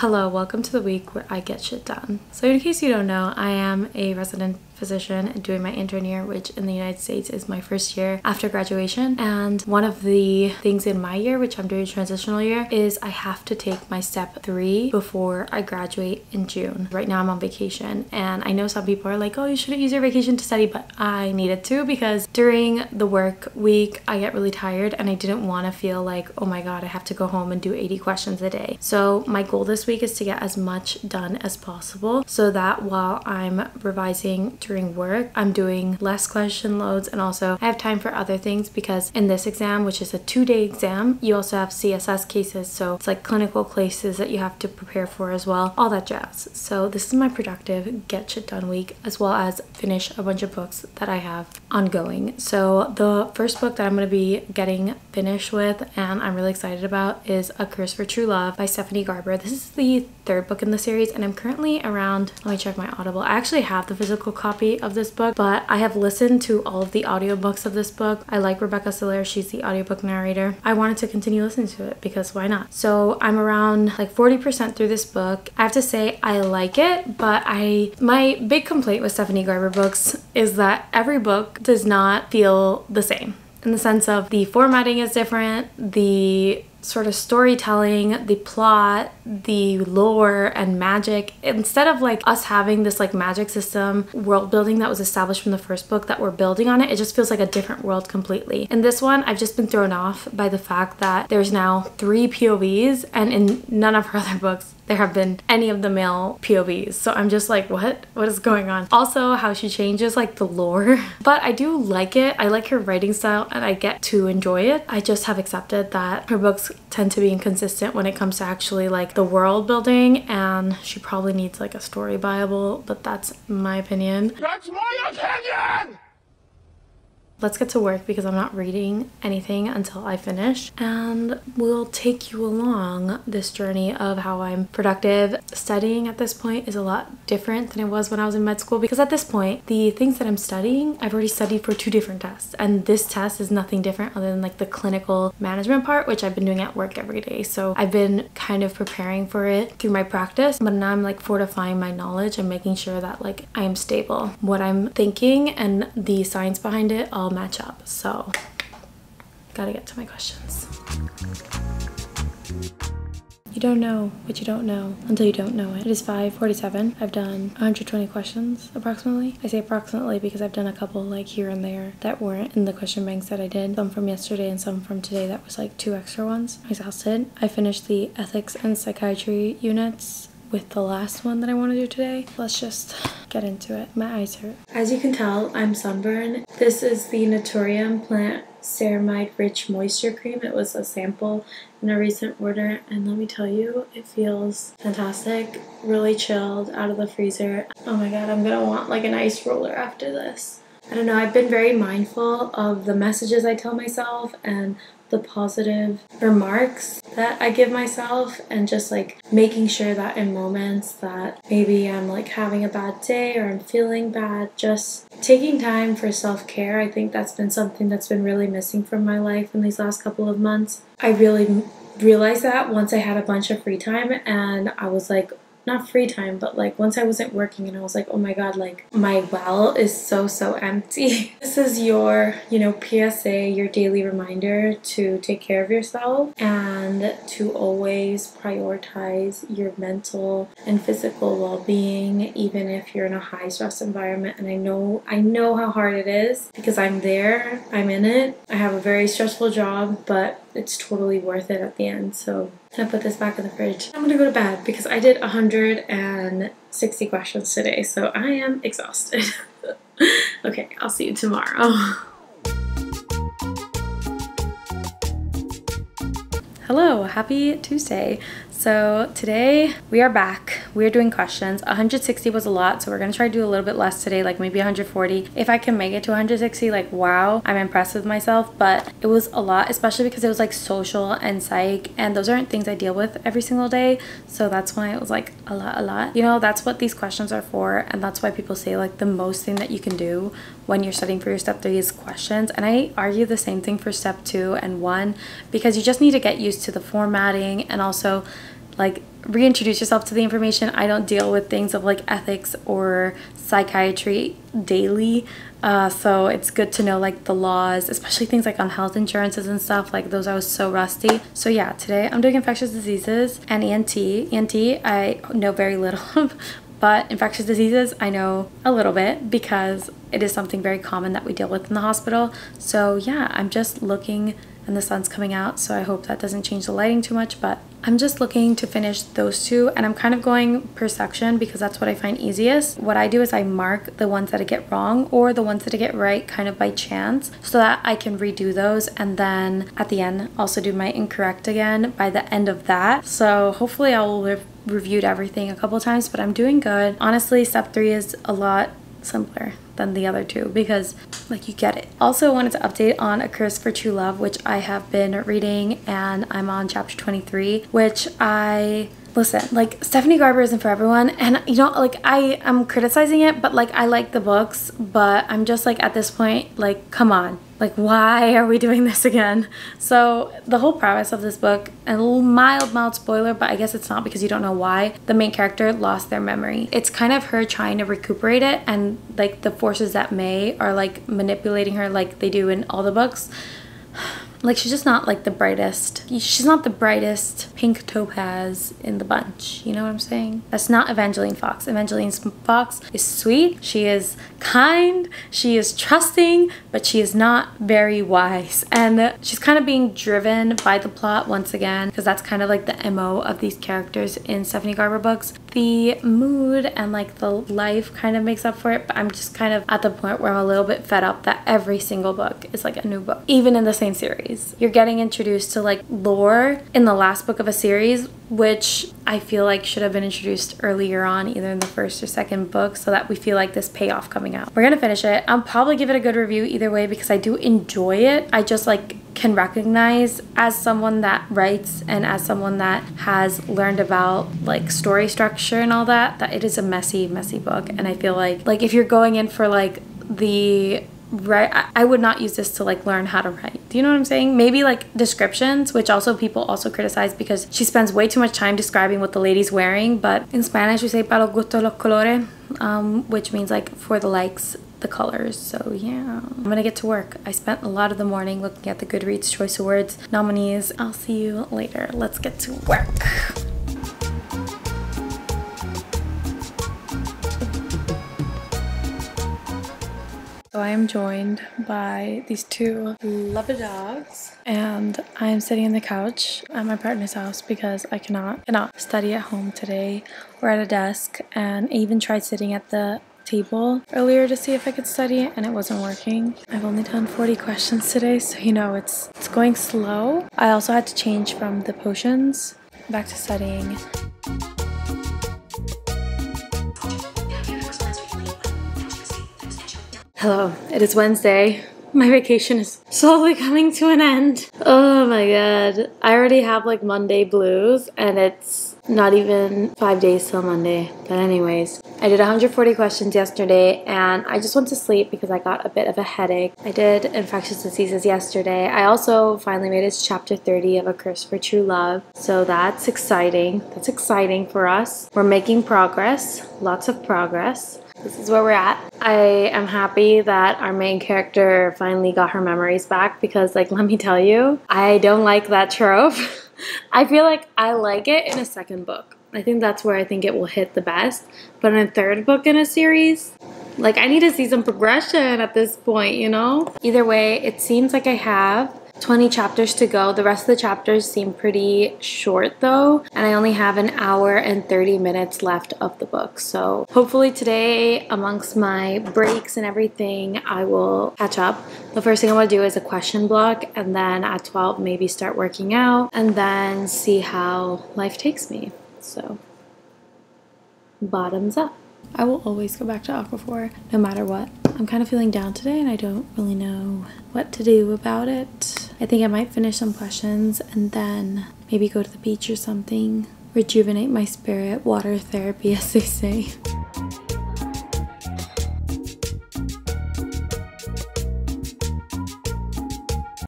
Hello, welcome to the week where I get shit done. So in case you don't know, I am a resident physician and doing my intern year, which in the United States is my first year after graduation. And one of the things in my year, which I'm doing transitional year, is I have to take my step three before I graduate in June. Right now I'm on vacation and I know some people are like, oh, you shouldn't use your vacation to study, but I needed to because during the work week, I get really tired and I didn't want to feel like, oh my God, I have to go home and do 80 questions a day. So my goal this week is to get as much done as possible so that while I'm revising during work, I'm doing less question loads and also I have time for other things because in this exam, which is a two day exam, you also have CCS cases. So it's like clinical cases that you have to prepare for as well, all that jazz. So this is my productive get shit done week as well as finish a bunch of books that I have ongoing. So the first book that I'm going to be getting finished with and I'm really excited about is A Curse for True Love by Stephanie Garber. This is the third book in the series and I'm currently around, let me check my Audible. I actually have the physical copy of this book, but I have listened to all of the audiobooks of this book. I like Rebecca Soler, she's the audiobook narrator. I wanted to continue listening to it because why not? So I'm around like 40% through this book. I have to say I like it, but I my big complaint with Stephanie Garber books is that every book does not feel the same in the sense of the formatting is different, the sort of storytelling, the plot, the lore and magic. Instead of like us having this like magic system world building that was established from the first book that we're building on it, it just feels like a different world completely. In this one, I've just been thrown off by the fact that there's now three POVs and in none of her other books there have been any of the male POVs. So I'm just like, what? What is going on? Also, how she changes like the lore. But I do like it. I like her writing style and I get to enjoy it. I just have accepted that her books tend to be inconsistent when it comes to actually like the world building and she probably needs like a story bible, but that's my opinion. That's my opinion! Let's get to work because I'm not reading anything until I finish and we'll take you along this journey of how I'm productive. Studying at this point is a lot different than it was when I was in med school because at this point the things that I'm studying I've already studied for two different tests and this test is nothing different other than like the clinical management part which I've been doing at work every day so I've been kind of preparing for it through my practice but now I'm like fortifying my knowledge and making sure that like I am stable. What I'm thinking and the science behind it all match up. So gotta get to my questions. You don't know what you don't know until you don't know it. It is 5.47. I've done 120 questions approximately. I say approximately because I've done a couple like here and there that weren't in the question banks that I did. Some from yesterday and some from today that was like two extra ones. I'm exhausted. I finished the ethics and psychiatry units with the last one that I want to do today. Let's just get into it. My eyes hurt. As you can tell, I'm sunburned. This is the Naturium Plant Ceramide Rich Moisture Cream. It was a sample in a recent order and let me tell you, it feels fantastic. Really chilled out of the freezer. Oh my god, I'm gonna want like an ice roller after this. I don't know, I've been very mindful of the messages I tell myself and the positive remarks that I give myself and just like making sure that in moments that maybe I'm like having a bad day or I'm feeling bad, just taking time for self care. I think that's been something that's been really missing from my life in these last couple of months. I really realized that once I had a bunch of free time and I was like, not free time, but like once I wasn't working and I was like, oh my god, like my well is so, so empty. this is your, you know, PSA, your daily reminder to take care of yourself and to always prioritize your mental and physical well-being, even if you're in a high stress environment. And I know, I know how hard it is because I'm there, I'm in it. I have a very stressful job, but it's totally worth it at the end. So Gonna put this back in the fridge. I'm gonna go to bed because I did 160 questions today, so I am exhausted. okay, I'll see you tomorrow. Hello, happy Tuesday. So today we are back. We are doing questions. 160 was a lot, so we're gonna try to do a little bit less today, like maybe 140. If I can make it to 160, like wow, I'm impressed with myself, but it was a lot, especially because it was like social and psych, and those aren't things I deal with every single day. So that's why it was like a lot, a lot. You know, that's what these questions are for, and that's why people say like the most thing that you can do when you're studying for your step three is questions. And I argue the same thing for step two and one because you just need to get used to the formatting and also like reintroduce yourself to the information. I don't deal with things of like ethics or psychiatry daily. Uh, so it's good to know like the laws, especially things like on health insurances and stuff. Like those I was so rusty. So yeah, today I'm doing infectious diseases and ENT. ENT I know very little but infectious diseases I know a little bit because it is something very common that we deal with in the hospital. So yeah, I'm just looking and the sun's coming out so I hope that doesn't change the lighting too much but I'm just looking to finish those two and I'm kind of going per section because that's what I find easiest. What I do is I mark the ones that I get wrong or the ones that I get right kind of by chance so that I can redo those and then at the end also do my incorrect again by the end of that. So hopefully I will have reviewed everything a couple times but I'm doing good. Honestly step three is a lot simpler than the other two because like you get it. Also wanted to update on A Curse for True Love which I have been reading and I'm on chapter 23 which I listen like stephanie garber isn't for everyone and you know like i am criticizing it but like i like the books but i'm just like at this point like come on like why are we doing this again? So the whole premise of this book a little mild mild spoiler but i guess it's not because you don't know why the main character lost their memory. It's kind of her trying to recuperate it and like the forces that may are like manipulating her like they do in all the books like she's just not like the brightest. She's not the brightest pink topaz in the bunch. You know what I'm saying? That's not Evangeline Fox. Evangeline Fox is sweet. She is kind. She is trusting, but she is not very wise. And she's kind of being driven by the plot once again, because that's kind of like the MO of these characters in Stephanie Garber books. The mood and like the life kind of makes up for it, but I'm just kind of at the point where I'm a little bit fed up that every single book is like a new book, even in the same series. You're getting introduced to like lore in the last book of a series, which I feel like should have been introduced earlier on, either in the first or second book, so that we feel like this payoff coming out. We're gonna finish it. I'll probably give it a good review either way because I do enjoy it. I just like can recognize as someone that writes and as someone that has learned about like story structure and all that that it is a messy messy book and i feel like like if you're going in for like the right I would not use this to like learn how to write. Do you know what I'm saying? Maybe like descriptions, which also people also criticize because she spends way too much time describing what the lady's wearing. But in Spanish we say para gusto los colores, um, which means like for the likes, the colors. So yeah, I'm gonna get to work. I spent a lot of the morning looking at the Goodreads Choice Awards nominees. I'll see you later. Let's get to work. So I am joined by these two lovely dogs and I'm sitting on the couch at my partner's house because I cannot cannot study at home today or at a desk and I even tried sitting at the table earlier to see if I could study and it wasn't working. I've only done 40 questions today so you know it's it's going slow. I also had to change from the potions back to studying. Hello, it is Wednesday. My vacation is slowly coming to an end. Oh my god. I already have like Monday blues and it's not even five days till Monday. But anyways, I did 140 questions yesterday and I just went to sleep because I got a bit of a headache. I did infectious diseases yesterday. I also finally made it to chapter 30 of A Curse for True Love. So that's exciting. That's exciting for us. We're making progress. Lots of progress this is where we're at. I am happy that our main character finally got her memories back because, like, let me tell you, I don't like that trope. I feel like I like it in a second book. I think that's where I think it will hit the best. But in a third book in a series, like, I need to see some progression at this point, you know? Either way, it seems like I have 20 chapters to go. The rest of the chapters seem pretty short though, and I only have an hour and 30 minutes left of the book. So hopefully today, amongst my breaks and everything, I will catch up. The first thing I want to do is a question block, and then at 12, maybe start working out, and then see how life takes me. So, bottoms up. I will always go back to Aquaphor no matter what. I'm kind of feeling down today and I don't really know what to do about it. I think I might finish some questions and then maybe go to the beach or something. Rejuvenate my spirit, water therapy as they say.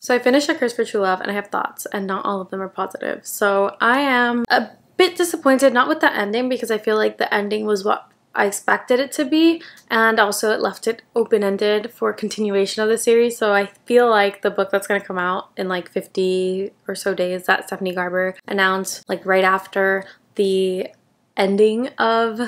So I finished A Curse for True Love and I have thoughts and not all of them are positive. So I am a bit disappointed, not with the ending, because I feel like the ending was what I expected it to be and also it left it open-ended for continuation of the series so I feel like the book that's going to come out in like 50 or so days that Stephanie Garber announced like right after the ending of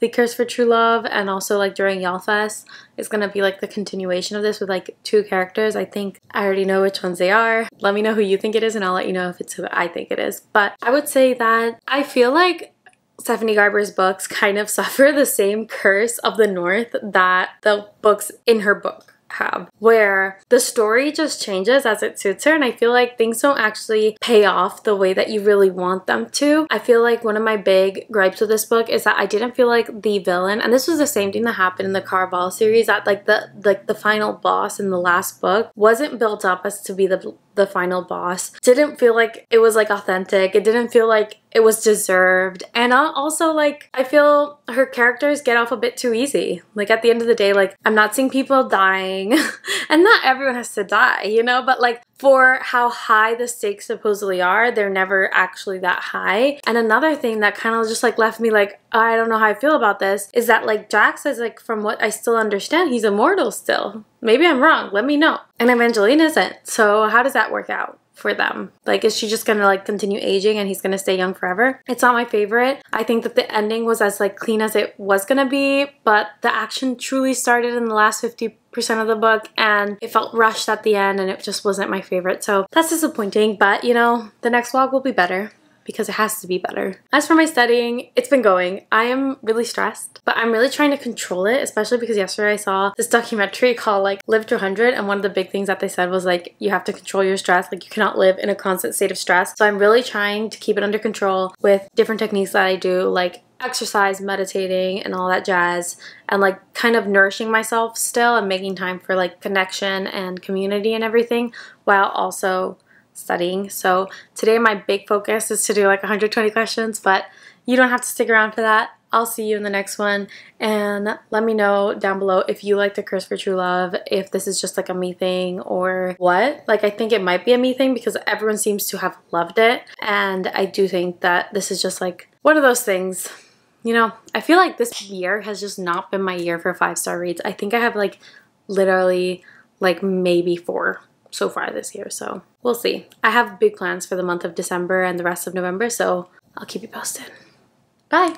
the Curse for True Love and also like during YALLFest it's gonna be like the continuation of this with like two characters. I think I already know which ones they are. Let me know who you think it is and I'll let you know if it's who I think it is. But I would say that I feel like Stephanie Garber's books kind of suffer the same curse of the North that the books in her book have, where the story just changes as it suits her. And I feel like things don't actually pay off the way that you really want them to. I feel like one of my big gripes with this book is that I didn't feel like the villain, and this was the same thing that happened in the Caraval series, that like the like the final boss in the last book wasn't built up as to be the the final boss. Didn't feel like it was like authentic. It didn't feel like it was deserved. And also like I feel her characters get off a bit too easy. Like at the end of the day like I'm not seeing people dying and not everyone has to die, you know, but like for how high the stakes supposedly are, they're never actually that high. And another thing that kind of just like left me like, oh, I don't know how I feel about this is that like Jax is like, from what I still understand, he's immortal still. Maybe I'm wrong. Let me know. And Evangeline isn't. So how does that work out? for them. Like, is she just gonna like continue aging and he's gonna stay young forever? It's not my favorite. I think that the ending was as like clean as it was gonna be, but the action truly started in the last 50 percent of the book and it felt rushed at the end and it just wasn't my favorite so that's disappointing but you know the next vlog will be better because it has to be better. As for my studying, it's been going. I am really stressed, but I'm really trying to control it, especially because yesterday I saw this documentary called like Live to 100 and one of the big things that they said was like you have to control your stress, like you cannot live in a constant state of stress. So I'm really trying to keep it under control with different techniques that I do like exercise, meditating, and all that jazz, and like kind of nourishing myself still and making time for like connection and community and everything while also studying. So today my big focus is to do like 120 questions, but you don't have to stick around for that. I'll see you in the next one and let me know down below if you like the Curse for True Love, if this is just like a me thing or what. Like I think it might be a me thing because everyone seems to have loved it and I do think that this is just like one of those things you know, I feel like this year has just not been my year for five star reads. I think I have like literally like maybe four so far this year. So we'll see. I have big plans for the month of December and the rest of November. So I'll keep you posted. Bye.